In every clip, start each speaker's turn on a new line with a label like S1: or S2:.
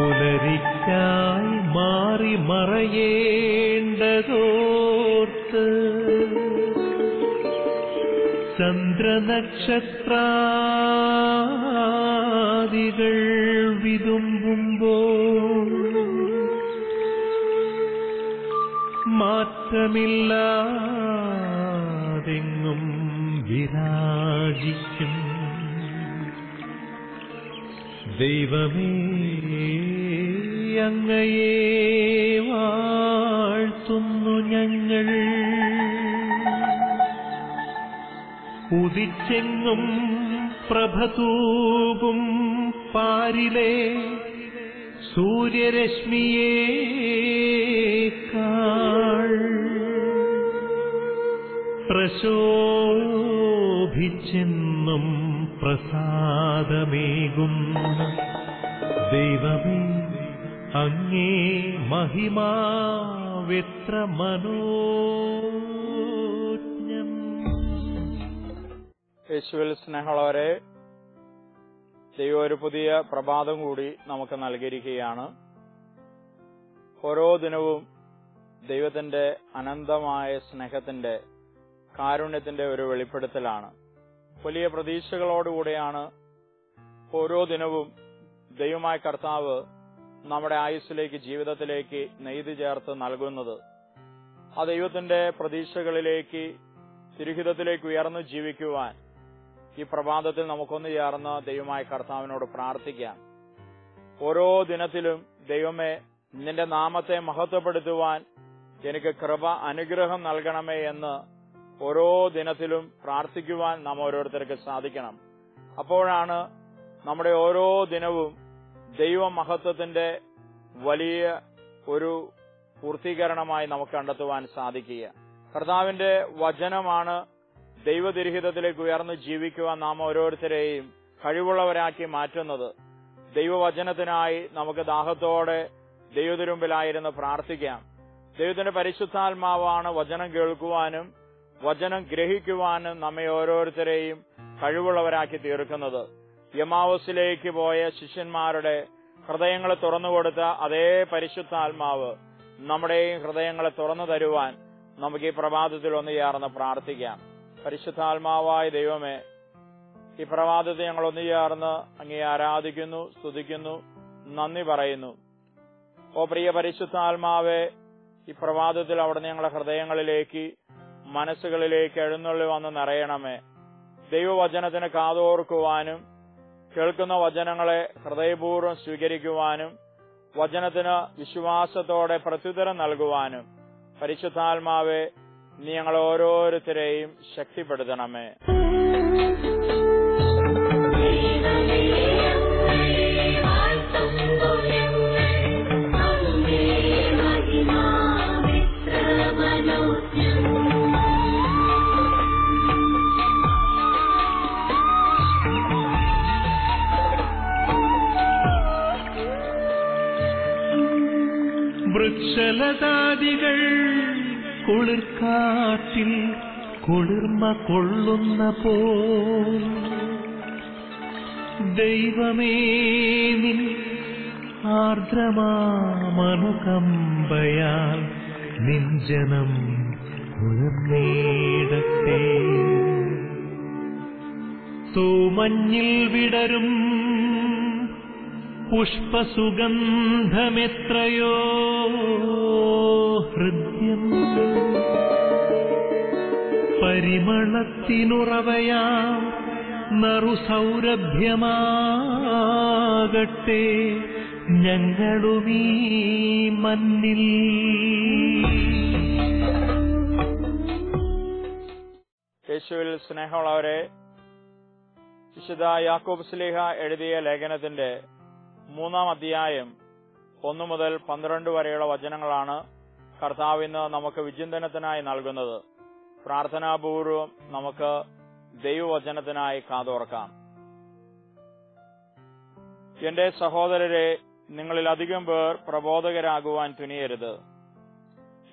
S1: ആയി മാറി മറയേണ്ടതോർത്ത് ചന്ദ്രനക്ഷത്രാദികൾ വിതുമ്പുമ്പോൾ മാറ്റമില്ലാതെങ്ങും വിരാജിക്കും ദൈവമേ. അങ്ങയെ വാഴ്ത്തുന്നു ഞങ്ങൾ. ഉദിച്ചെങ്ങും പ്രഭതൂകും പാരിലെ സൂര്യരശ്മിയെ പ്രശോഭിച്ചെന്നും പ്രസാദമേകും ദൈവമേ. അങ്ങേ മഹിമാവെത്ര മനോജ്ഞം
S2: യേശുവിൽ സ്നേഹമുള്ളവരെ ദൈവം ഒരു പുതിയ പ്രഭാതം കൂടി നമുക്ക് നൽകിയിരിക്കുകയാണ്. ഓരോ ദിനവും ദൈവത്തിന്റെ അനന്തമായ സ്നേഹത്തിന്റെ കാരുണ്യത്തിന്റെ ഒരു വെളിപ്പെടുത്തലാണ്. വലിയ പ്രതീക്ഷകളോടുകൂടെയാണ് ഓരോ ദിനവും ദൈവമായ കർത്താവ് നമ്മുടെ ആയുസ്സിലേക്ക് ജീവിതത്തിലേക്ക് നെയ്തു ചേർത്ത് നൽകുന്നത്. ആ ദൈവത്തിന്റെ പ്രതീക്ഷകളിലേക്ക് തിരുഹിതത്തിലേക്ക് ഉയർന്നു ജീവിക്കുവാൻ ഈ പ്രഭാതത്തിൽ നമുക്കൊന്ന് ചേർന്ന് ദൈവമായ കർത്താവിനോട് പ്രാർത്ഥിക്കാം. ഓരോ ദിനത്തിലും ദൈവമേ നിന്റെ നാമത്തെ മഹത്വപ്പെടുത്തുവാൻ എനിക്ക് കൃപ അനുഗ്രഹം നൽകണമേ എന്ന് ഓരോ ദിനത്തിലും പ്രാർത്ഥിക്കുവാൻ നാം ഓരോരുത്തർക്ക് സാധിക്കണം. അപ്പോഴാണ് നമ്മുടെ ഓരോ ദിനവും ദൈവ മഹത്വത്തിന്റെ വലിയ ഒരു പൂർത്തീകരണമായി നമുക്ക് കണ്ടെത്തുവാൻ സാധിക്കുക. കർത്താവിന്റെ വചനമാണ് ദൈവതിരഹിതത്തിലേക്ക് ഉയർന്നു ജീവിക്കുവാൻ നാം ഓരോരുത്തരെയും കഴിവുള്ളവരാക്കി മാറ്റുന്നത്. ദൈവവചനത്തിനായി നമുക്ക് ദാഹത്തോടെ ദൈവതിരുമ്പിലായിരുന്നു പ്രാർത്ഥിക്കാം. ദൈവത്തിന്റെ പരിശുദ്ധാത്മാവാണ് വചനം കേൾക്കുവാനും വചനം ഗ്രഹിക്കുവാനും നമ്മെ ഓരോരുത്തരെയും കഴിവുള്ളവരാക്കി തീർക്കുന്നത്. യമാവസിലേക്ക് പോയ ശിഷ്യന്മാരുടെ ഹൃദയങ്ങളെ തുറന്നുകൊടുത്ത അതേ പരിശുദ്ധാത്മാവ് നമ്മുടെയും ഹൃദയങ്ങളെ തുറന്നു തരുവാൻ നമുക്ക് ഈ പ്രഭാതത്തിൽ ഒന്ന് ചേർന്ന് പ്രാർത്ഥിക്കാം. പരിശുദ്ധാത്മാവായ ദൈവമേ ഈ പ്രഭാതത്തെ ഞങ്ങൾ ഒന്ന് ചേർന്ന് അങ്ങേ ആരാധിക്കുന്നു സ്തുതിക്കുന്നു നന്ദി പറയുന്നു. ഓ പ്രിയ പരിശുദ്ധാത്മാവെ ഈ പ്രഭാതത്തിൽ അവിടെ ഞങ്ങളുടെ ഹൃദയങ്ങളിലേക്ക് മനസ്സുകളിലേക്ക് എഴുന്നള്ളി വന്ന് നിറയണമേ. ദൈവവചനത്തിന് കാതോർക്കുവാനും കേൾക്കുന്ന വചനങ്ങളെ ഹൃദയപൂർവം സ്വീകരിക്കുവാനും വചനത്തിന് വിശ്വാസത്തോടെ പ്രത്യുത്തരം നൽകുവാനും പരിശുദ്ധാത്മാവെ നീ ഞങ്ങൾ ഓരോരുത്തരെയും ശക്തിപ്പെടുത്തണമേ.
S1: വൃക്ഷലതാദികൾ കുളിർക്കാറ്റിൽ കുളിർമ കൊള്ളുന്ന പോൽ. ദൈവമേ നിൻ ആർദ്രമാമനുകമ്പയാൽ നിഞ്ജനം ജനം കുളിർന്നേടട്ടെ തൂമഞ്ഞിൽ വിടരും പുഷ്പസുഗന്ധമെത്രയോ ഹൃദ്യം. പരിമളത്തിനുറവയാം നറുസൗരഭ്യമാകട്ടെ ഞങ്ങളുമീ മണ്ണിൽ.
S2: യേശുവിൽ സ്നേഹമുള്ളവരെ വിശുദ്ധ യാക്കോബ് സ്ലേഹ എഴുതിയ ലേഖനത്തിന്റെ മൂന്നാം അധ്യായം ഒന്നു മുതൽ പന്ത്രണ്ട് വരെയുള്ള വചനങ്ങളാണ് കർത്താവ് ഇന്ന് നമുക്ക് വിചിന്തനത്തിനായി നൽകുന്നത്. പ്രാർത്ഥനാപൂർവം നമുക്ക് ദൈവവചനത്തിനായി കാതോർക്കാം. എന്റെ സഹോദരരെ നിങ്ങളിൽ അധികം പേർ പ്രബോധകരാകുവാൻ തുനിയരുത്.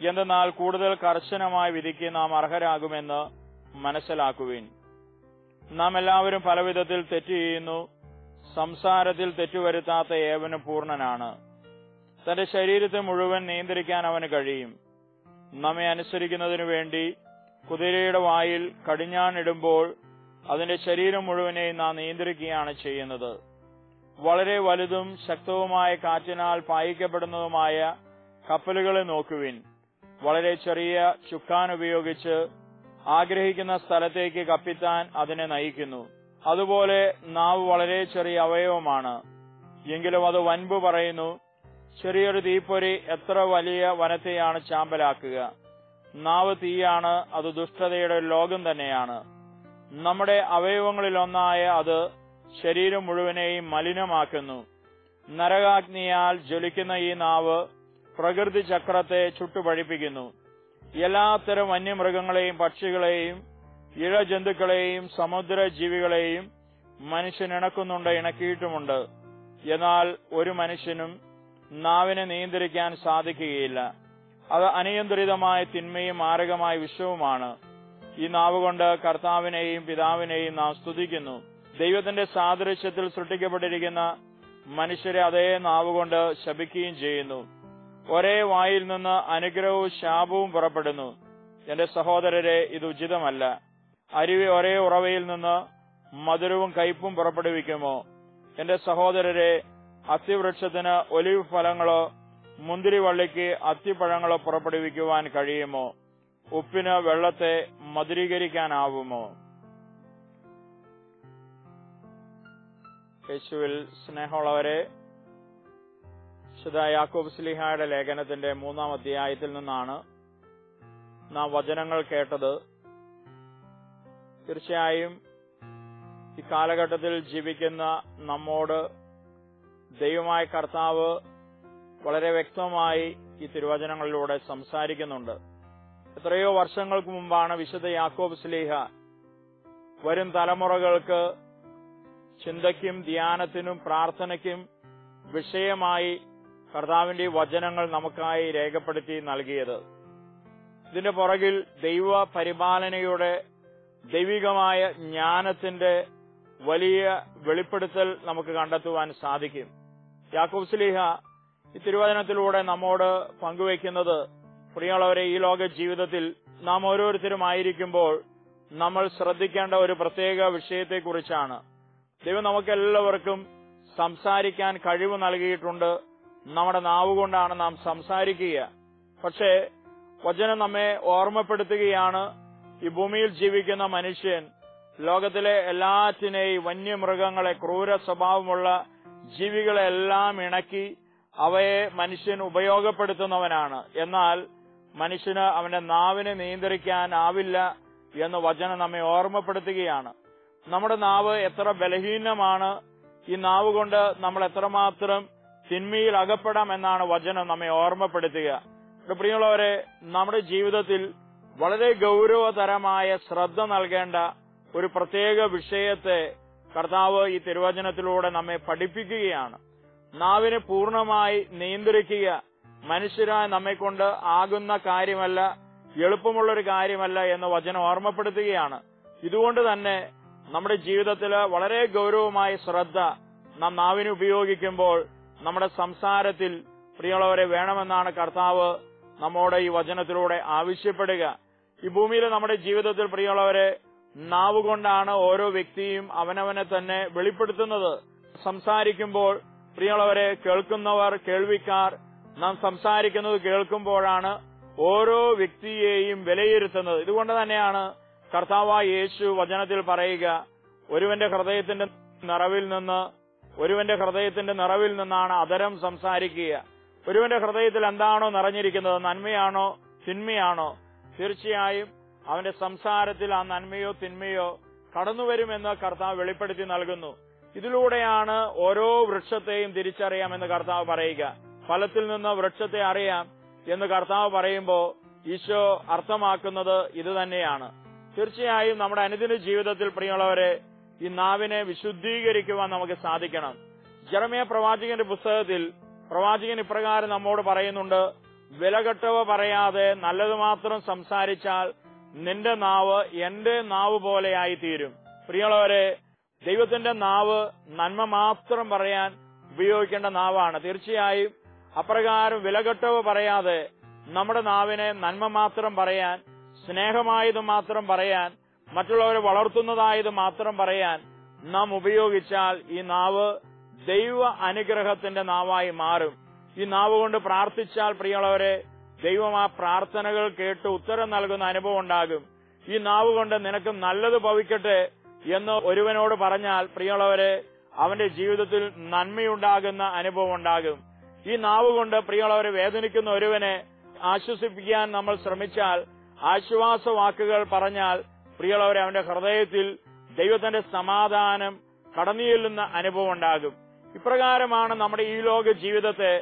S2: എന്തെന്നാൽ കൂടുതൽ കർശനമായ വിധിക്ക് നാം അർഹരാകുമെന്ന് മനസ്സിലാക്കുവിൻ. നാം എല്ലാവരും പലവിധത്തിൽ തെറ്റ് ചെയ്യുന്നു സംസാരത്തിൽ തെറ്റുവരുത്താത്ത ഏവന് പൂർണനാണ്. തന്റെ ശരീരത്തെ മുഴുവൻ നിയന്ത്രിക്കാൻ അവന് കഴിയും. നമ്മെ അനുസരിക്കുന്നതിനു വേണ്ടി കുതിരയുടെ വായിൽ കടിഞ്ഞാണിടുമ്പോൾ അതിന്റെ ശരീരം മുഴുവനെയും നാം നിയന്ത്രിക്കുകയാണ് ചെയ്യുന്നത്. വളരെ വലുതും ശക്തവുമായ കാറ്റിനാൽ പായിക്കപ്പെടുന്നതുമായ കപ്പലുകളെ നോക്കുവിൻ. വളരെ ചെറിയ ചുക്കാൻ ഉപയോഗിച്ച് ആഗ്രഹിക്കുന്ന സ്ഥലത്തേക്ക് കപ്പിത്താൻ അതിനെ നയിക്കുന്നു. അതുപോലെ നാവ് വളരെ ചെറിയ അവയവമാണ്. എങ്കിലും അത് വൻപ് പറയുന്നു ചെറിയൊരു തീപ്പൊരി എത്ര വലിയ വനത്തെയാണ് ചാമ്പലാക്കുക. നാവ് തീയാണ് അത് ദുഷ്ടതയുടെ ലോകം തന്നെയാണ്. നമ്മുടെ അവയവങ്ങളിലൊന്നായ അത് ശരീരം മുഴുവനെയും മലിനമാക്കുന്നു. നരകാഗ്നിയാൽ ജ്വലിക്കുന്ന ഈ നാവ് പ്രകൃതി ചക്രത്തെ ചുട്ടുപഴിപ്പിക്കുന്നു. എല്ലാത്തരം വന്യമൃഗങ്ങളെയും പക്ഷികളെയും ഇഴജന്തുക്കളെയും സമുദ്ര ജീവികളെയും മനുഷ്യൻ ഇണക്കുന്നുണ്ട് ഇണക്കിയിട്ടുമുണ്ട്. എന്നാൽ ഒരു മനുഷ്യനും നാവിനെ നിയന്ത്രിക്കാൻ സാധിക്കുകയില്ല. അത് അനിയന്ത്രിതമായ തിന്മയും മാരകമായ വിഷവുമാണ് ഈ നാവുകൊണ്ട് കർത്താവിനെയും പിതാവിനെയും നാം സ്തുതിക്കുന്നു. ദൈവത്തിന്റെ സാദൃശ്യത്തിൽ സൃഷ്ടിക്കപ്പെട്ടിരിക്കുന്ന മനുഷ്യരെ അതേ നാവുകൊണ്ട് ശപിക്കുകയും ചെയ്യുന്നു. ഒരേ വായിൽ നിന്ന് അനുഗ്രഹവും ശാപവും പുറപ്പെടുന്നു. എന്റെ സഹോദരരെ ഇത് ഉചിതമല്ല. അരുവി ഒരേ ഉറവയിൽ നിന്ന് മധുരവും കയ്പും പുറപ്പെടുവിക്കുമോ? എന്റെ സഹോദരരെ അത്തിവൃക്ഷത്തിന് ഒലിവ് ഫലങ്ങളോ മുന്തിരിവള്ളിക്ക് അത്തിപ്പഴങ്ങളോ പുറപ്പെടുവിക്കുവാൻ കഴിയുമോ? ഉപ്പിന് വെള്ളത്തെ മധുരീകരിക്കാനാവുമോ? യേശുവിൽ സ്നേഹമുള്ളവരെ ശ്രദ്ധ യാക്കോബ് സ്ലിഹായുടെ ലേഖനത്തിന്റെ മൂന്നാം അധ്യായത്തിൽ നിന്നാണ് നാം വചനങ്ങൾ കേട്ടത്. തീർച്ചയായും ഈ കാലഘട്ടത്തിൽ ജീവിക്കുന്ന നമ്മോട് ദൈവമായ കർത്താവ് വളരെ വ്യക്തമായി ഈ തിരുവചനങ്ങളിലൂടെ സംസാരിക്കുന്നുണ്ട്. എത്രയോ വർഷങ്ങൾക്ക് മുമ്പാണ് വിശുദ്ധ യാക്കോബ് സ്ലീഹ വരും തലമുറകൾക്ക് ചിന്തയ്ക്കും ധ്യാനത്തിനും പ്രാർത്ഥനയ്ക്കും വിഷയമായി കർത്താവിന്റെ വചനങ്ങൾ നമുക്കായി രേഖപ്പെടുത്തി നൽകിയത്. ഇതിന്റെ പുറകിൽ ദൈവ പരിപാലനയുടെ ദൈവികമായ ജ്ഞാനത്തിന്റെ വലിയ വെളിപ്പെടുത്തൽ നമുക്ക് കണ്ടെത്തുവാൻ സാധിക്കും. യാക്കൂബ് സ്ലീഹ ഈ തിരുവചനത്തിലൂടെ നമ്മോട് പങ്കുവയ്ക്കുന്നത് പ്രിയമുള്ളവരെ ഈ ലോക ജീവിതത്തിൽ നാം ഓരോരുത്തരും ആയിരിക്കുമ്പോൾ നമ്മൾ ശ്രദ്ധിക്കേണ്ട ഒരു പ്രത്യേക വിഷയത്തെക്കുറിച്ചാണ്. ദൈവം നമുക്ക് എല്ലാവർക്കും സംസാരിക്കാൻ കഴിവ് നൽകിയിട്ടുണ്ട്. നമ്മുടെ നാവ് കൊണ്ടാണ് നാം സംസാരിക്കുക. പക്ഷേ വചനം നമ്മെ ഓർമ്മപ്പെടുത്തുകയാണ്. ഈ ഭൂമിയിൽ ജീവിക്കുന്ന മനുഷ്യൻ ലോകത്തിലെ എല്ലാറ്റിനെയും വന്യമൃഗങ്ങളെ ക്രൂര സ്വഭാവമുള്ള ജീവികളെല്ലാം ഇണക്കി അവയെ മനുഷ്യൻ ഉപയോഗപ്പെടുത്തുന്നവനാണ്. എന്നാൽ മനുഷ്യന് അവന്റെ നാവിനെ നിയന്ത്രിക്കാനാവില്ല എന്ന് വചനം നമ്മെ ഓർമ്മപ്പെടുത്തുകയാണ്. നമ്മുടെ നാവ് എത്ര ബലഹീനമാണ്. ഈ നാവ് കൊണ്ട് നമ്മൾ എത്രമാത്രം തിന്മയിൽ അകപ്പെടാം എന്നാണ് വചനം നമ്മെ ഓർമ്മപ്പെടുത്തുക. പ്രിയമുള്ളവരെ നമ്മുടെ ജീവിതത്തിൽ വളരെ ഗൗരവതരമായ ശ്രദ്ധ നൽകേണ്ട ഒരു പ്രത്യേക വിഷയത്തെ കർത്താവ് ഈ തിരുവചനത്തിലൂടെ നമ്മെ പഠിപ്പിക്കുകയാണ്. നാവിനെ പൂർണമായി നിയന്ത്രിക്കുക മനുഷ്യരായ നമ്മെ കൊണ്ട് ആകുന്ന കാര്യമല്ല എളുപ്പമുള്ളൊരു കാര്യമല്ല എന്ന് വചനം ഓർമ്മപ്പെടുത്തുകയാണ്. ഇതുകൊണ്ട് തന്നെ നമ്മുടെ ജീവിതത്തിൽ വളരെ ഗൗരവമായ ശ്രദ്ധ നാം നാവിന് ഉപയോഗിക്കുമ്പോൾ നമ്മുടെ സംസാരത്തിൽ പ്രിയമുള്ളവരെ വേണമെന്നാണ് കർത്താവ് നമ്മോട് ഈ വചനത്തിലൂടെ ആവശ്യപ്പെടുക. ഈ ഭൂമിയിൽ നമ്മുടെ ജീവിതത്തിൽ പ്രിയമുള്ളവരെ നാവ് കൊണ്ടാണ് ഓരോ വ്യക്തിയും അവനവനെ തന്നെ വെളിപ്പെടുത്തുന്നത്. സംസാരിക്കുമ്പോൾ പ്രിയമുള്ളവരെ കേൾക്കുന്നവർ കേൾവിക്കാർ നാം സംസാരിക്കുന്നത് കേൾക്കുമ്പോഴാണ് ഓരോ വ്യക്തിയെയും വിലയിരുത്തുന്നത്. ഇതുകൊണ്ട് തന്നെയാണ് കർത്താവായ യേശു വചനത്തിൽ പറയുക ഒരുവന്റെ ഹൃദയത്തിന്റെ നിറവിൽ നിന്ന് ഒരുവന്റെ ഹൃദയത്തിന്റെ നിറവിൽ നിന്നാണ് അതരം സംസാരിക്കുക. ഒരുവന്റെ ഹൃദയത്തിൽ എന്താണോ നിറഞ്ഞിരിക്കുന്നത് നന്മയാണോ തിന്മയാണോ തീർച്ചയായും അവന്റെ സംസാരത്തിൽ ആ നന്മയോ തിന്മയോ കടന്നുവരുമെന്ന് കർത്താവ് വെളിപ്പെടുത്തി നൽകുന്നു. ഇതിലൂടെയാണ് ഓരോ വൃക്ഷത്തെയും തിരിച്ചറിയാമെന്ന് കർത്താവ് പറയുക. ഫലത്തിൽ നിന്ന് വൃക്ഷത്തെ അറിയാം എന്ന് കർത്താവ് പറയുമ്പോൾ ഈശോ അർത്ഥമാക്കുന്നത് ഇത് തന്നെയാണ്. തീർച്ചയായും നമ്മുടെ അനുദിന ജീവിതത്തിൽ പ്രിയമുള്ളവരെ ഈ നാവിനെ വിശുദ്ധീകരിക്കുവാൻ നമുക്ക് സാധിക്കണം. ജറമയ പ്രവാചകന്റെ പുസ്തകത്തിൽ പ്രവാചകൻ ഇപ്രകാരം നമ്മോട് പറയുന്നുണ്ട് വിലകെട്ടവ പറയാതെ നല്ലത് മാത്രം സംസാരിച്ചാൽ നിന്റെ നാവ് എന്റെ നാവ് പോലെയായി തീരും പ്രിയമുള്ളവരെ ദൈവത്തിന്റെ നാവ് നന്മ മാത്രം പറയാൻ ഉപയോഗിക്കേണ്ട നാവാണ്. തീർച്ചയായും അപ്രകാരം വിലകെട്ടവ് പറയാതെ നമ്മുടെ നാവിനെ നന്മ മാത്രം പറയാൻ സ്നേഹമായത് മാത്രം പറയാൻ മറ്റുള്ളവരെ വളർത്തുന്നതായത് മാത്രം പറയാൻ നാം ഉപയോഗിച്ചാൽ ഈ നാവ് ദൈവ അനുഗ്രഹത്തിന്റെ നാവായി മാറും. ഈ നാവ് കൊണ്ട് പ്രാർത്ഥിച്ചാൽ പ്രിയമുള്ളവരെ ദൈവം ആ പ്രാർത്ഥനകൾ കേട്ട് ഉത്തരം നൽകുന്ന അനുഭവം ഉണ്ടാകും. ഈ നാവ് കൊണ്ട് നിനക്ക് നല്ലത് ഭവിക്കട്ടെ എന്ന് ഒരുവനോട് പറഞ്ഞാൽ പ്രിയമുള്ളവരെ അവന്റെ ജീവിതത്തിൽ നന്മയുണ്ടാകുന്ന അനുഭവം ഉണ്ടാകും. ഈ നാവ് കൊണ്ട് പ്രിയമുള്ളവരെ വേദനിക്കുന്ന ഒരുവനെ ആശ്വസിപ്പിക്കാൻ നമ്മൾ ശ്രമിച്ചാൽ ആശ്വാസ വാക്കുകൾ പറഞ്ഞാൽ പ്രിയമുള്ളവരെ അവന്റെ ഹൃദയത്തിൽ ദൈവത്തിന്റെ സമാധാനം കടന്നിയെല്ലുന്ന അനുഭവം ഉണ്ടാകും. ഇപ്രകാരമാണ് നമ്മുടെ ഈ ലോക ജീവിതത്തെ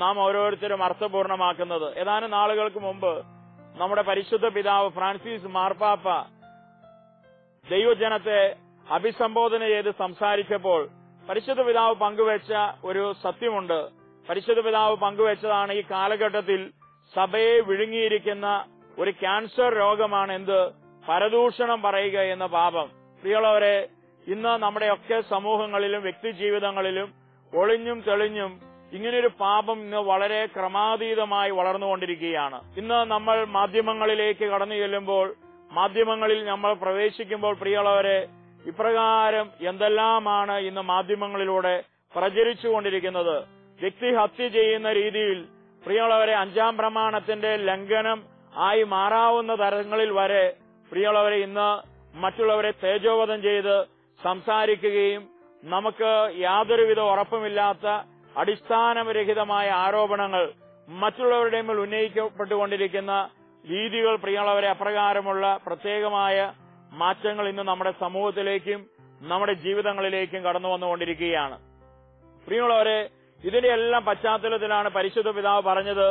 S2: നാം ഓരോരുത്തരും അർത്ഥപൂർണമാക്കുന്നത്. ഏതാനും നാളുകൾക്ക് മുമ്പ് നമ്മുടെ പരിശുദ്ധ പിതാവ് ഫ്രാൻസിസ് മാർപ്പാപ്പ ദൈവജനത്തെ അഭിസംബോധന ചെയ്ത് സംസാരിച്ചപ്പോൾ പരിശുദ്ധ പിതാവ് പങ്കുവെച്ച ഒരു സത്യമുണ്ട്. പരിശുദ്ധ പിതാവ് പങ്കുവെച്ചതാണ് ഈ കാലഘട്ടത്തിൽ സഭയെ വിഴുങ്ങിയിരിക്കുന്ന ഒരു ക്യാൻസർ രോഗമാണ് എന്ത് പരദൂഷണം പറയുക എന്ന പാപം. പ്രിയമുള്ളവരെ ഇന്ന് നമ്മുടെയൊക്കെ സമൂഹങ്ങളിലും വ്യക്തി ജീവിതങ്ങളിലും ഒളിഞ്ഞും തെളിഞ്ഞും ഇങ്ങനെയൊരു പാപം ഇന്ന് വളരെ ക്രമാതീതമായി വളർന്നുകൊണ്ടിരിക്കുകയാണ്. ഇന്ന് നമ്മൾ മാധ്യമങ്ങളിലേക്ക് കടന്നു ചെല്ലുമ്പോൾ മാധ്യമങ്ങളിൽ നമ്മൾ പ്രവേശിക്കുമ്പോൾ പ്രിയമുള്ളവരെ ഇപ്രകാരം എന്തെല്ലാമാണ് ഇന്ന് മാധ്യമങ്ങളിലൂടെ പ്രചരിച്ചുകൊണ്ടിരിക്കുന്നത്. വ്യക്തി ഹത്യ ചെയ്യുന്ന രീതിയിൽ പ്രിയമുള്ളവരെ അഞ്ചാം പ്രമാണത്തിന്റെ ലംഘനം ആയി മാറാവുന്ന തരങ്ങളിൽ വരെ പ്രിയമുള്ളവരെ ഇന്ന് മറ്റുള്ളവരെ തേജോവധം ചെയ്ത് സംസാരിക്കുകയും നമുക്ക് യാതൊരുവിധ ഉറപ്പുമില്ലാത്ത അടിസ്ഥാനരഹിതമായ ആരോപണങ്ങൾ മറ്റുള്ളവരുടെ മേൽ ഉന്നയിക്കപ്പെട്ടുകൊണ്ടിരിക്കുന്ന രീതികൾ പ്രിയമുള്ളവരെ അപ്രകാരമുള്ള പ്രത്യേകമായ മാറ്റങ്ങൾ ഇന്ന് നമ്മുടെ സമൂഹത്തിലേക്കും നമ്മുടെ ജീവിതങ്ങളിലേക്കും കടന്നു വന്നുകൊണ്ടിരിക്കുകയാണ്. പ്രിയമുള്ളവരെ ഇതിന്റെ എല്ലാം പശ്ചാത്തലത്തിലാണ് പരിശുദ്ധ പിതാവ് പറഞ്ഞത്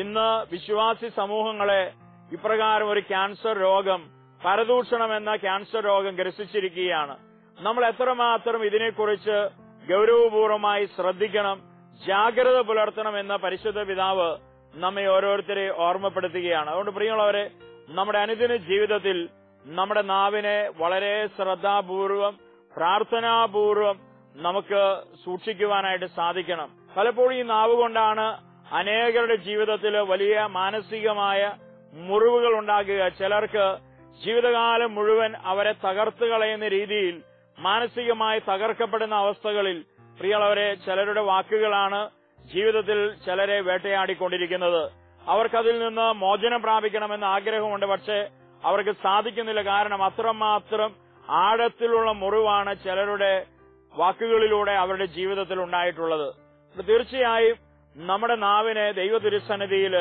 S2: ഇന്ന് വിശ്വാസി സമൂഹങ്ങളെ ഇപ്രകാരം ഒരു ക്യാൻസർ രോഗം പരദൂഷണം എന്ന ക്യാൻസർ രോഗം ഗ്രസിച്ചിരിക്കുകയാണ്. നമ്മൾ എത്രമാത്രം ഇതിനെക്കുറിച്ച് ഗൗരവപൂർവമായി ശ്രദ്ധിക്കണം ജാഗ്രത പുലർത്തണം എന്ന പരിശുദ്ധ പിതാവ് നമ്മെ ഓരോരുത്തരെ ഓർമ്മപ്പെടുത്തുകയാണ്. അതുകൊണ്ട് പ്രിയമുള്ളവരെ നമ്മുടെ അനുദിന ജീവിതത്തിൽ നമ്മുടെ നാവിനെ വളരെ ശ്രദ്ധാപൂർവം പ്രാർത്ഥനാപൂർവം നമുക്ക് സൂക്ഷിക്കുവാനായിട്ട് സാധിക്കണം. പലപ്പോഴും ഈ നാവ് കൊണ്ടാണ് അനേകരുടെ ജീവിതത്തിൽ വലിയ മാനസികമായ മുറിവുകൾ ഉണ്ടാകുക. ചിലർക്ക് ജീവിതകാലം മുഴുവൻ അവരെ തകർത്തു കളയുന്ന രീതിയിൽ മാനസികമായി തകർക്കപ്പെടുന്ന അവസ്ഥകളിൽ പ്രിയളവരെ ചിലരുടെ വാക്കുകളാണ് ജീവിതത്തിൽ ചിലരെ വേട്ടയാടിക്കൊണ്ടിരിക്കുന്നത്. അവർക്കതിൽ നിന്ന് മോചനം പ്രാപിക്കണമെന്ന് ആഗ്രഹമുണ്ട് പക്ഷേ അവർക്ക് സാധിക്കുന്നില്ല. കാരണം അത്രമാത്രം ആഴത്തിലുള്ള മുറിവാണ് ചിലരുടെ വാക്കുകളിലൂടെ അവരുടെ ജീവിതത്തിൽ ഉണ്ടായിട്ടുള്ളത്. തീർച്ചയായും നമ്മുടെ നാവിനെ ദൈവ തിരുസന്നിധിയിൽ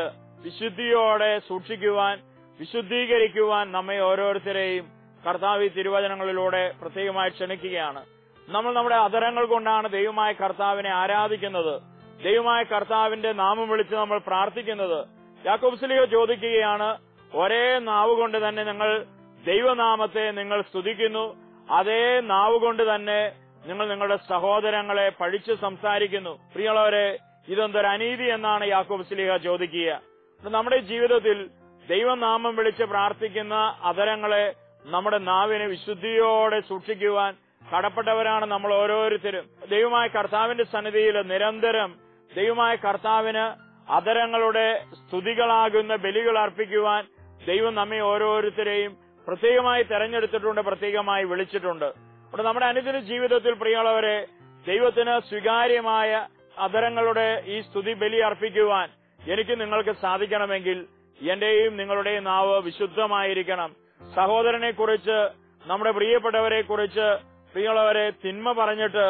S2: വിശുദ്ധിയോടെ സൂക്ഷിക്കുവാൻ വിശുദ്ധീകരിക്കുവാൻ നമ്മെ ഓരോരുത്തരെയും കർത്താവ് ഈ തിരുവചനങ്ങളിലൂടെ പ്രത്യേകമായി ക്ഷണിക്കുകയാണ്. നമ്മൾ നമ്മുടെ അതരങ്ങൾ കൊണ്ടാണ് ദൈവമായ കർത്താവിനെ ആരാധിക്കുന്നത്. ദൈവമായ കർത്താവിന്റെ നാമം വിളിച്ച് നമ്മൾ പ്രാർത്ഥിക്കുന്നത്. യാക്കോബ്സ്ലിയോ ചോദിക്കുകയാണ് ഒരേ നാവ് കൊണ്ട് തന്നെ നിങ്ങൾ ദൈവനാമത്തെ നിങ്ങൾ സ്തുതിക്കുന്നു. അതേ നാവ് കൊണ്ട് തന്നെ നിങ്ങൾ നിങ്ങളുടെ സഹോദരങ്ങളെ പഴിച്ച് സംസാരിക്കുന്നു. പ്രിയമുള്ളവരെ ഇതെന്തൊരു അനീതി എന്നാണ് യാക്കോബ് സ്ലിഹ ചോദിക്കുക. നമ്മുടെ ജീവിതത്തിൽ ദൈവനാമം വിളിച്ച് പ്രാർത്ഥിക്കുന്ന അതരങ്ങളെ നമ്മുടെ നാവിനെ വിശുദ്ധിയോടെ സൂക്ഷിക്കുവാൻ കടപ്പെട്ടവരാണ് നമ്മൾ ഓരോരുത്തരും. ദൈവമായ കർത്താവിന്റെ സന്നിധിയിൽ നിരന്തരം ദൈവമായ കർത്താവിന് അതരങ്ങളുടെ സ്തുതികളാകുന്ന ബലികൾ അർപ്പിക്കുവാൻ ദൈവം നമ്മെ ഓരോരുത്തരെയും പ്രത്യേകമായി തെരഞ്ഞെടുത്തിട്ടുണ്ട് പ്രത്യേകമായി വിളിച്ചിട്ടുണ്ട്. അവിടെ നമ്മുടെ അനുദിന ജീവിതത്തിൽ പ്രിയമുള്ളവരെ ദൈവത്തിന് സ്വീകാര്യമായ അതരങ്ങളുടെ ഈ സ്തുതി ബലി അർപ്പിക്കുവാൻ എനിക്ക് നിങ്ങൾക്ക് സാധിക്കണമെങ്കിൽ എന്റെയും നിങ്ങളുടെയും നാവ് വിശുദ്ധമായിരിക്കണം. സഹോദരനെ കുറിച്ച് നമ്മുടെ പ്രിയപ്പെട്ടവരെ കുറിച്ച് പ്രിയമുള്ളവരെ തിന്മ പറഞ്ഞിട്ട്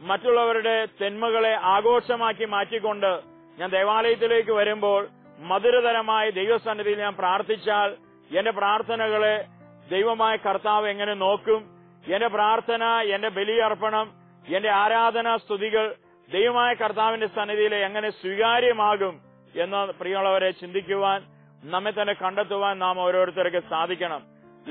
S2: മറ്റുള്ളവരുടെ തിന്മകളെ ആഘോഷമാക്കി മാറ്റിക്കൊണ്ട് ഞാൻ ദേവാലയത്തിലേക്ക് വരുമ്പോൾ മധുരതരമായ ദൈവസന്നിധിയിൽ ഞാൻ പ്രാർത്ഥിച്ചാൽ എന്റെ പ്രാർത്ഥനകളെ ദൈവമായ കർത്താവ് എങ്ങനെ നോക്കും എന്റെ പ്രാർത്ഥന എന്റെ ബലിയർപ്പണം എന്റെ ആരാധനാ സ്തുതികൾ ദൈവമായ കർത്താവിന്റെ സന്നിധിയിൽ എങ്ങനെ സ്വീകാര്യമാകും എന്ന് പ്രിയമുള്ളവരെ ചിന്തിക്കുവാൻ നമ്മെ തന്നെ കണ്ടെത്തുവാൻ നാം ഓരോരുത്തർക്ക് സാധിക്കണം.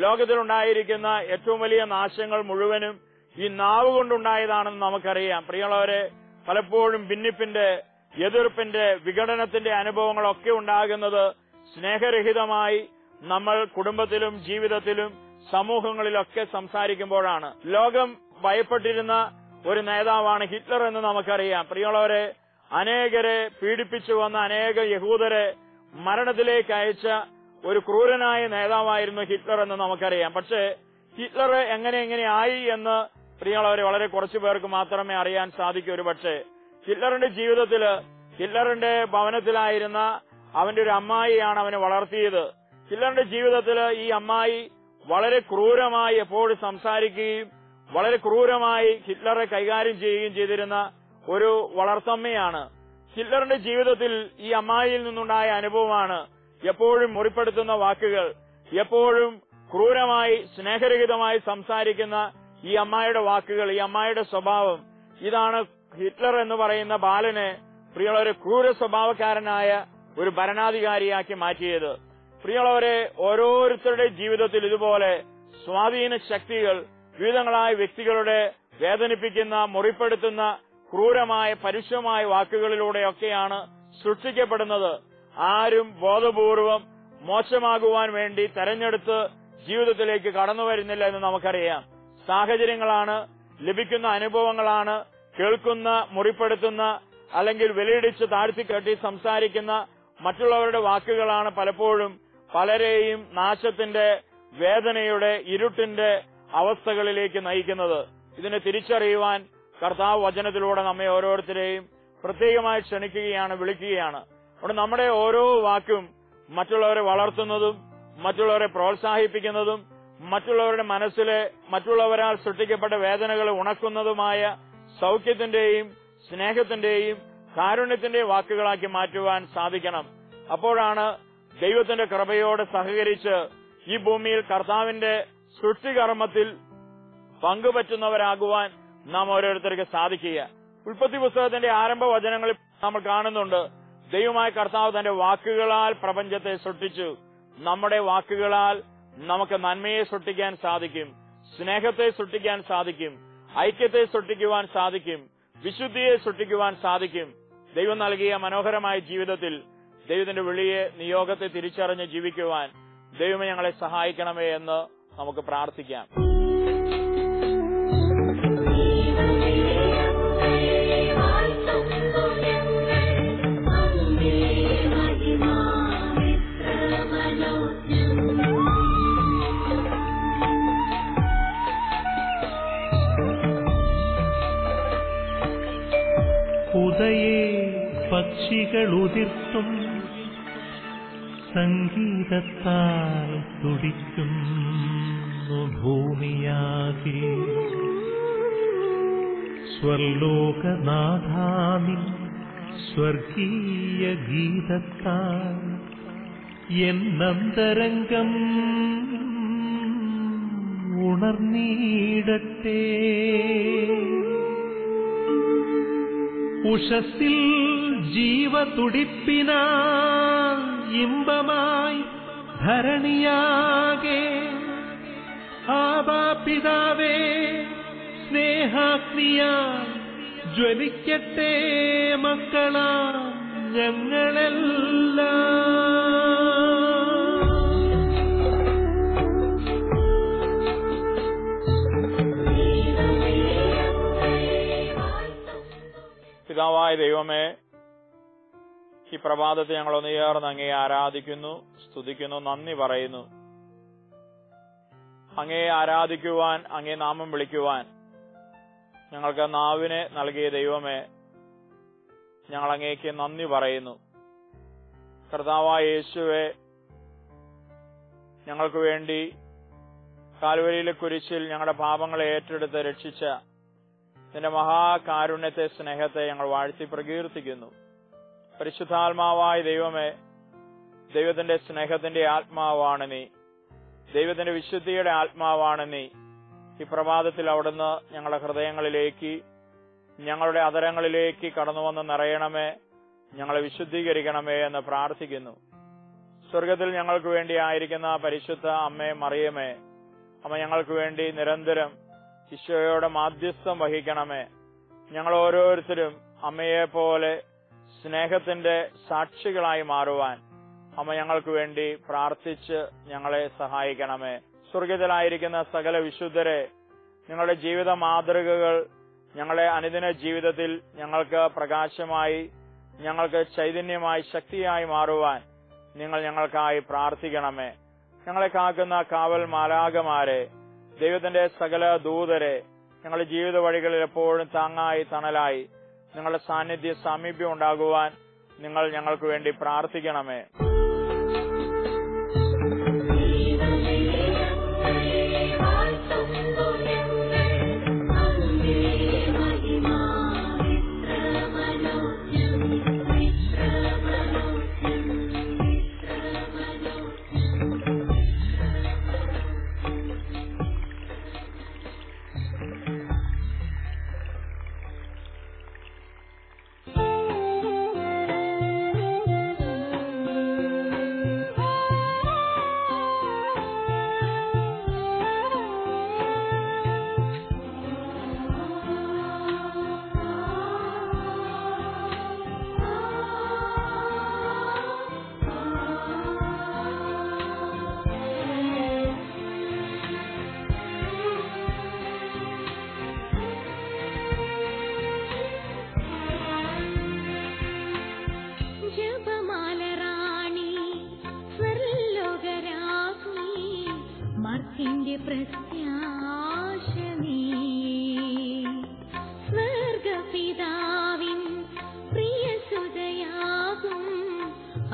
S2: ലോകത്തിലുണ്ടായിരിക്കുന്ന ഏറ്റവും വലിയ നാശങ്ങൾ മുഴുവനും ഈ നാവ് കൊണ്ടുണ്ടായതാണെന്ന് നമുക്കറിയാം. പ്രിയമുള്ളവരെ പലപ്പോഴും ഭിന്നിപ്പിന്റെ എതിർപ്പിന്റെ വിഘടനത്തിന്റെ അനുഭവങ്ങളൊക്കെ ഉണ്ടാകുന്നത് സ്നേഹരഹിതമായി നമ്മൾ കുടുംബത്തിലും ജീവിതത്തിലും സമൂഹങ്ങളിലൊക്കെ സംസാരിക്കുമ്പോഴാണ്. ലോകം ഭയപ്പെട്ടിരുന്ന ഒരു നേതാവാണ് ഹിറ്റ്ലർ എന്ന് നമുക്കറിയാം. പ്രിയമുള്ളവരെ അനേകരെ പീഡിപ്പിച്ചു വന്ന അനേക യഹൂദരെ മരണത്തിലേക്ക് അയച്ച ഒരു ക്രൂരനായ നേതാവായിരുന്നു ഹിറ്റ്ലർ എന്ന് നമുക്കറിയാം. പക്ഷേ ഹിറ്റ്ലർ എങ്ങനെ എങ്ങനെ ആയി എന്ന് പ്രിയമുള്ളവരെ വളരെ കുറച്ചു പേർക്ക് മാത്രമേ അറിയാൻ സാധിക്കൂ. ഒരു പക്ഷേ ഹിറ്റ്ലറിന്റെ ജീവിതത്തിൽ ഹിറ്റ്ലറിന്റെ ഭവനത്തിലായിരുന്ന അവന്റെ ഒരു അമ്മായിയാണ് അവനെ വളർത്തിയത്. ഹിറ്റ്ലറിന്റെ ജീവിതത്തിൽ ഈ അമ്മായി വളരെ ക്രൂരമായി എപ്പോഴും സംസാരിക്കുകയും വളരെ ക്രൂരമായി ഹിറ്റ്ലറെ കൈകാര്യം ചെയ്യുകയും ചെയ്തിരുന്ന ഒരു വളർത്തമ്മയാണ്. ഹിറ്റ്ലറിന്റെ ജീവിതത്തിൽ ഈ അമ്മായിയിൽ നിന്നുണ്ടായ അനുഭവമാണ് എപ്പോഴും മുറിപ്പെടുത്തുന്ന വാക്കുകൾ എപ്പോഴും ക്രൂരമായി സ്നേഹരഹിതമായി സംസാരിക്കുന്ന ഈ അമ്മായിയുടെ വാക്കുകൾ ഈ അമ്മായിയുടെ സ്വഭാവം ഇതാണ് ഹിറ്റ്ലർ എന്ന് പറയുന്ന ബാലനെ പ്രിയമുള്ളവരെ ക്രൂര സ്വഭാവക്കാരനായ ഒരു ഭരണാധികാരിയാക്കി മാറ്റിയത്. പ്രിയമുള്ളവരെ ഓരോരുത്തരുടെ ജീവിതത്തിൽ ഇതുപോലെ സ്വാധീന ശക്തികൾ വിവിധങ്ങളായ വ്യക്തികളുടെ വേദനിപ്പിക്കുന്ന മുറിപ്പെടുത്തുന്ന ക്രൂരമായ പരുഷമായ വാക്കുകളിലൂടെയൊക്കെയാണ് സൃഷ്ടിക്കപ്പെടുന്നത്. ആരും ബോധപൂർവം മോശമാകുവാൻ വേണ്ടി തെരഞ്ഞെടുത്ത് ജീവിതത്തിലേക്ക് കടന്നു വരുന്നില്ല എന്ന് നമുക്കറിയാം. സാഹചര്യങ്ങളാണ് ലഭിക്കുന്ന അനുഭവങ്ങളാണ് കേൾക്കുന്ന മുറിപ്പെടുത്തുന്ന അല്ലെങ്കിൽ വിലയിടിച്ച് താഴ്ത്തിക്കെട്ടി സംസാരിക്കുന്ന മറ്റുള്ളവരുടെ വാക്കുകളാണ് പലപ്പോഴും പലരെയും നാശത്തിന്റെ വേദനയുടെ ഇരുട്ടിന്റെ അവസ്ഥകളിലേക്ക് നയിക്കുന്നത്. ഇതിനെ തിരിച്ചറിയുവാൻ കർത്താവ് വചനത്തിലൂടെ നമ്മെ ഓരോരുത്തരെയും പ്രത്യേകമായി ക്ഷണിക്കുകയാണ് വിളിക്കുകയാണ്. അവിടെ നമ്മുടെ ഓരോ വാക്കും മറ്റുള്ളവരെ വളർത്തുന്നതും മറ്റുള്ളവരെ പ്രോത്സാഹിപ്പിക്കുന്നതും മറ്റുള്ളവരുടെ മനസ്സിലെ മറ്റുള്ളവരാൽ സൃഷ്ടിക്കപ്പെട്ട വേദനകളെ ഉണക്കുന്നതുമായ സൗഖ്യത്തിന്റെയും സ്നേഹത്തിന്റെയും കാരുണ്യത്തിന്റെയും വാക്കുകളാക്കി മാറ്റുവാൻ സാധിക്കണം. അപ്പോഴാണ് ദൈവത്തിന്റെ കൃപയോട് സഹകരിച്ച് ഈ ഭൂമിയിൽ കർത്താവിന്റെ സൃഷ്ടികർമ്മത്തിൽ പങ്കുപറ്റുന്നവരാകുവാൻ നാം ഓരോരുത്തർക്ക് സാധിക്കുക. ഉൽപ്പത്തി പുസ്തകത്തിന്റെ ആരംഭ വചനങ്ങളിൽ നമ്മൾ കാണുന്നുണ്ട്. ദൈവമായ കർത്താവ് തന്റെ വാക്കുകളാൽ പ്രപഞ്ചത്തെ സൃഷ്ടിച്ചു. നമ്മുടെ വാക്കുകളാൽ നമുക്ക് നന്മയെ സൃഷ്ടിക്കാൻ സാധിക്കും. സ്നേഹത്തെ സൃഷ്ടിക്കാൻ സാധിക്കും. ഐക്യത്തെ സൃഷ്ടിക്കുവാൻ സാധിക്കും. വിശുദ്ധിയെ സൃഷ്ടിക്കുവാൻ സാധിക്കും. ദൈവം നൽകിയ മനോഹരമായ ജീവിതത്തിൽ ദൈവത്തിന്റെ വിളിയെ നിയോഗത്തെ തിരിച്ചറിഞ്ഞ് ജീവിക്കുവാൻ ദൈവമേ ഞങ്ങളെ സഹായിക്കണമേ എന്ന് നമുക്ക് പ്രാർത്ഥിക്കാം.
S1: പക്ഷികളുതിർത്തും സംഗീതത്താൽ തുടിക്കുന്നു ഭൂമിയാകെ. സ്വർലോകനാഥാമി സ്വർഗീയ ഗീതത്താൽ എന്നന്തരംഗം ഉണർന്നീടട്ടെ. ഉഷസ്സിൽ ജീവതുടിപ്പിന ഇമ്പമായി ധരണിയാകെ. ആബാപിതാവേ സ്നേഹാഗ്നിയാൽ ജ്വലിക്കട്ടെ മക്കളാ ഞങ്ങളെല്ലാം.
S2: പിതാവായ ദൈവമേ ഈ പ്രഭാതത്തെ ഞങ്ങൾ ഒന്നുചേർന്ന് അങ്ങേ ആരാധിക്കുന്നു സ്തുതിക്കുന്നു നന്ദി പറയുന്നു. അങ്ങേ ആരാധിക്കുവാൻ അങ്ങേ നാമം വിളിക്കുവാൻ ഞങ്ങൾക്ക് നാവിനെ നൽകിയ ദൈവമേ ഞങ്ങൾ അങ്ങേക്ക് നന്ദി പറയുന്നു. കർത്താവായ യേശുവെ ഞങ്ങൾക്ക് വേണ്ടി കാൽവരിയിലെ കുരിശിൽ ഞങ്ങളുടെ പാപങ്ങളെ ഏറ്റെടുത്ത് രക്ഷിച്ച നിന്റെ മഹാകാരുണ്യത്തെ സ്നേഹത്തെ ഞങ്ങൾ വാഴ്ത്തി പ്രകീർത്തിക്കുന്നു. പരിശുദ്ധാത്മാവായ ദൈവമേ ദൈവത്തിന്റെ സ്നേഹത്തിന്റെ ആത്മാവാണ് നീ. ദൈവത്തിന്റെ വിശുദ്ധിയുടെ ആത്മാവാണ് നീ. ഈ പ്രഭാതത്തിൽ അവിടുന്ന് ഞങ്ങളുടെ ഹൃദയങ്ങളിലേക്ക് ഞങ്ങളുടെ അതരങ്ങളിലേക്ക് കടന്നുവന്ന് നിറയണമേ ഞങ്ങളെ വിശുദ്ധീകരിക്കണമേ എന്ന് പ്രാർത്ഥിക്കുന്നു. സ്വർഗത്തിൽ ഞങ്ങൾക്ക് വേണ്ടി ആയിരിക്കുന്ന പരിശുദ്ധ അമ്മേ മറിയമേ അമ്മ ഞങ്ങൾക്ക് വേണ്ടി നിരന്തരം ഈശോയോടെ മാധ്യസ്ഥം വഹിക്കണമേ. ഞങ്ങൾ ഓരോരുത്തരും അമ്മയെ പോലെ സ്നേഹത്തിന്റെ സാക്ഷികളായി മാറുവാൻ അമ്മ ഞങ്ങൾക്ക് വേണ്ടി പ്രാർത്ഥിച്ച് ഞങ്ങളെ സഹായിക്കണമേ. സ്വർഗത്തിലായിരിക്കുന്ന സകല വിശുദ്ധരെ നിങ്ങളുടെ ജീവിത മാതൃകകൾ ഞങ്ങളെ അനുദിന ജീവിതത്തിൽ ഞങ്ങൾക്ക് പ്രകാശമായി ഞങ്ങൾക്ക് ചൈതന്യമായി ശക്തിയായി മാറുവാൻ നിങ്ങൾ ഞങ്ങൾക്കായി പ്രാർത്ഥിക്കണമേ. ഞങ്ങളെ കാക്കുന്ന കാവൽ മാലാകമാരെ ദൈവത്തിന്റെ സകല ദൂതരെ ഞങ്ങളുടെ ജീവിത വഴികളിൽ എപ്പോഴും താങ്ങായി തണലായി നിങ്ങളുടെ സാന്നിധ്യ സാമീപ്യം ഉണ്ടാകുവാൻ നിങ്ങൾ ഞങ്ങൾക്ക് വേണ്ടി പ്രാർത്ഥിക്കണമേ.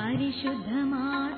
S3: हरिशुद्धमा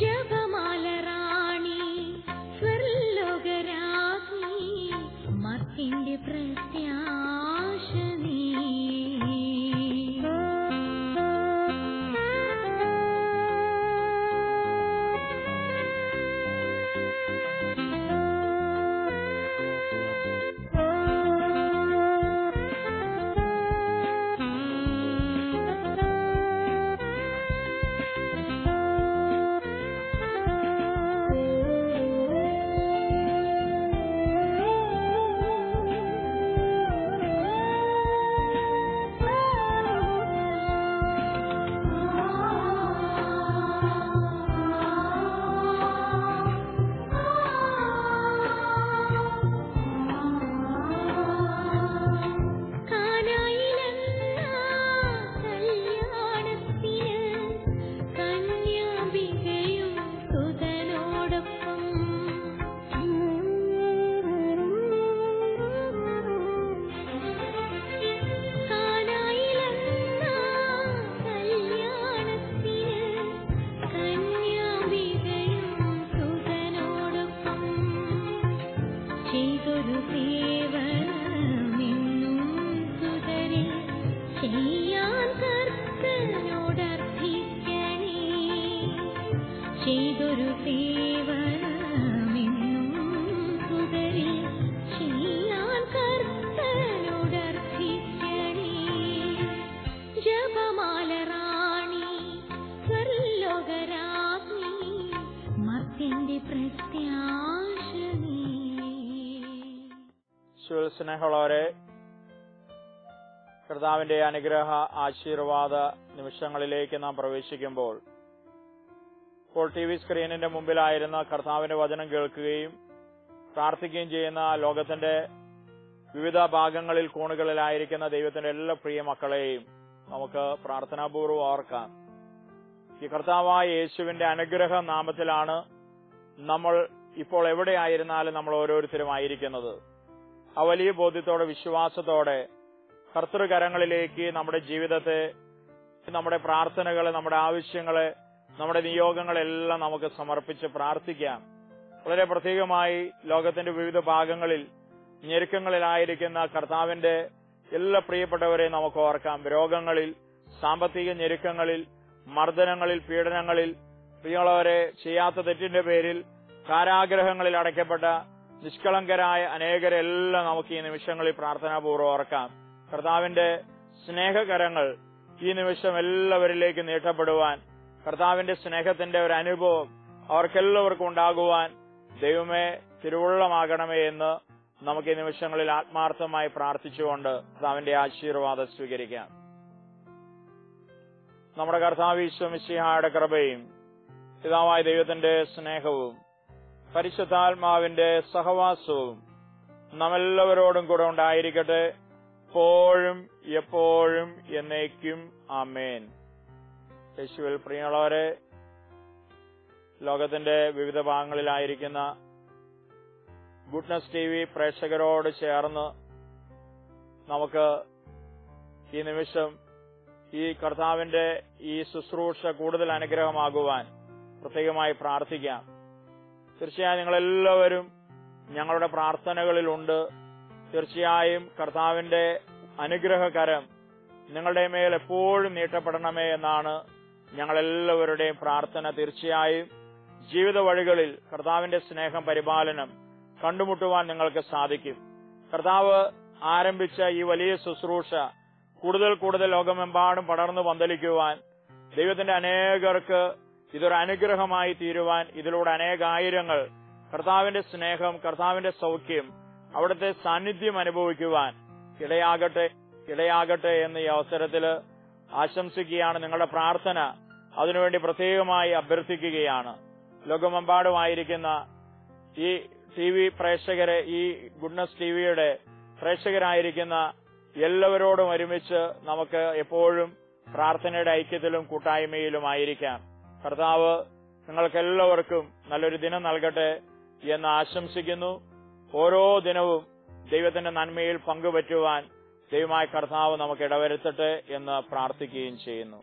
S2: ജഗ സ്നേഹമുള്ളവരെ കർത്താവിന്റെ അനുഗ്രഹ ആശീർവാദ നിമിഷങ്ങളിലേക്ക് നാം പ്രവേശിക്കുമ്പോൾ ഇപ്പോൾ ടി വി സ്ക്രീനിന്റെ മുമ്പിലായിരുന്ന കർത്താവിന്റെ വചനം കേൾക്കുകയും പ്രാർത്ഥിക്കുകയും ചെയ്യുന്ന ലോകത്തിന്റെ വിവിധ ഭാഗങ്ങളിൽ കോണുകളിലായിരിക്കുന്ന ദൈവത്തിന്റെ എല്ലാ പ്രിയ മക്കളെയും നമുക്ക് പ്രാർത്ഥനാപൂർവം ഓർക്കാം. ഈ കർത്താവായ യേശുവിന്റെ അനുഗ്രഹ നാമത്തിലാണ് നമ്മൾ ഇപ്പോൾ എവിടെയായിരുന്നാലും നമ്മൾ ഓരോരുത്തരും ആയിരിക്കുന്നത്. ആ വലിയ ബോധ്യത്തോടെ വിശ്വാസത്തോടെ കർത്തൃകരങ്ങളിലേക്ക് നമ്മുടെ ജീവിതത്തെ നമ്മുടെ പ്രാർത്ഥനകളെ നമ്മുടെ ആവശ്യങ്ങളെ നമ്മുടെ നിയോഗങ്ങളെല്ലാം നമുക്ക് സമർപ്പിച്ച് പ്രാർത്ഥിക്കാം. വളരെ പ്രത്യേകമായി ലോകത്തിന്റെ വിവിധ ഭാഗങ്ങളിൽ ഞെരുക്കങ്ങളിലായിരിക്കുന്ന കർത്താവിന്റെ എല്ലാ പ്രിയപ്പെട്ടവരെ നമുക്ക് ഓർക്കാം. രോഗങ്ങളിൽ സാമ്പത്തിക ഞെരുക്കങ്ങളിൽ മർദ്ദനങ്ങളിൽ പീഡനങ്ങളിൽ പ്രിയമുള്ളവരെ ചെയ്യാത്ത തെറ്റിന്റെ പേരിൽ കാരാഗ്രഹങ്ങളിൽ അടയ്ക്കപ്പെട്ട നിഷ്കളങ്കരായ അനേകരെല്ലാം നമുക്ക് ഈ നിമിഷങ്ങളിൽ പ്രാർത്ഥനാപൂർവം ഓർക്കാം. കർത്താവിന്റെ സ്നേഹകരങ്ങൾ ഈ നിമിഷം എല്ലാവരിലേക്ക് നീട്ടപ്പെടുവാൻ കർത്താവിന്റെ സ്നേഹത്തിന്റെ ഒരു അനുഭവം അവർക്കെല്ലാവർക്കും ഉണ്ടാകുവാൻ ദൈവമേ തിരുവുള്ളമാകണമേ എന്ന് നമുക്ക് ഈ നിമിഷങ്ങളിൽ ആത്മാർത്ഥമായി പ്രാർത്ഥിച്ചുകൊണ്ട് കർത്താവിന്റെ ആശീർവാദം സ്വീകരിക്കാം. നമ്മുടെ കർത്താവ് ഈശ്വമിശിഹായുടെ കൃപയും പിതാവായ ദൈവത്തിന്റെ സ്നേഹവും പരിശുദ്ധാത്മാവിന്റെ സഹവാസവും നമ്മെല്ലാവരോടും കൂടെ ഉണ്ടായിരിക്കട്ടെ. എപ്പോഴും എപ്പോഴും എന്നേക്കും. ആമേൻ. യേശുവിൽ പ്രിയമുള്ളവരെ ലോകത്തിന്റെ വിവിധ ഭാഗങ്ങളിലായിരിക്കുന്ന ഗുഡ്നസ് ടി പ്രേക്ഷകരോട് ചേർന്ന് നമുക്ക് ഈ നിമിഷം ഈ കർത്താവിന്റെ ഈ ശുശ്രൂഷ കൂടുതൽ അനുഗ്രഹമാകുവാൻ പ്രത്യേകമായി പ്രാർത്ഥിക്കാം. തീർച്ചയായും നിങ്ങളെല്ലാവരും ഞങ്ങളുടെ പ്രാർത്ഥനകളിലുണ്ട്. തീർച്ചയായും കർത്താവിന്റെ അനുഗ്രഹകരം നിങ്ങളുടെ മേൽ എപ്പോഴും നീട്ടപ്പെടണമേ എന്നാണ് ഞങ്ങളെല്ലാവരുടെയും പ്രാർത്ഥന. തീർച്ചയായും ജീവിത വഴികളിൽ കർത്താവിന്റെ സ്നേഹം പരിപാലനം കണ്ടുമുട്ടുവാൻ നിങ്ങൾക്ക് സാധിക്കും. കർത്താവ് ആരംഭിച്ച ഈ വലിയ ശുശ്രൂഷ കൂടുതൽ കൂടുതൽ ലോകമെമ്പാടും പടർന്നു പന്തലിക്കുവാൻ ദൈവത്തിന്റെ അനേകർക്ക് ഇതൊരു അനുഗ്രഹമായി തീരുവാൻ ഇതിലൂടെ അനേകായിരങ്ങൾ കർത്താവിന്റെ സ്നേഹം കർത്താവിന്റെ സൗഖ്യം അവിടുത്തെ സാന്നിധ്യം അനുഭവിക്കുവാൻ ഇടയാകട്ടെ ഇടയാകട്ടെ എന്ന് ഈ അവസരത്തിൽ ആശംസിക്കുകയാണ്. നിങ്ങളുടെ പ്രാർത്ഥന അതിനുവേണ്ടി പ്രത്യേകമായി അഭ്യർത്ഥിക്കുകയാണ്. ലോകമെമ്പാടുമായിരിക്കുന്ന ഈ ടി വി പ്രേക്ഷകരെ ഈ ഗുഡ്നസ് ടി വിയുടെ പ്രേക്ഷകരായിരിക്കുന്ന എല്ലാവരോടും ഒരുമിച്ച് നമുക്ക് എപ്പോഴും പ്രാർത്ഥനയുടെ ഐക്യത്തിലും കൂട്ടായ്മയിലും ആയിരിക്കാം. കർത്താവ് നിങ്ങൾക്കെല്ലാവർക്കും നല്ലൊരു ദിനം നൽകട്ടെ എന്ന് ആശംസിക്കുന്നു. ഓരോ ദിനവും ദൈവത്തിന്റെ നന്മയിൽ പങ്കുപറ്റുവാൻ ദൈവമായ കർത്താവ് നമുക്ക് ഇടവരുത്തട്ടെ എന്ന് പ്രാർത്ഥിക്കുകയും ചെയ്യുന്നു.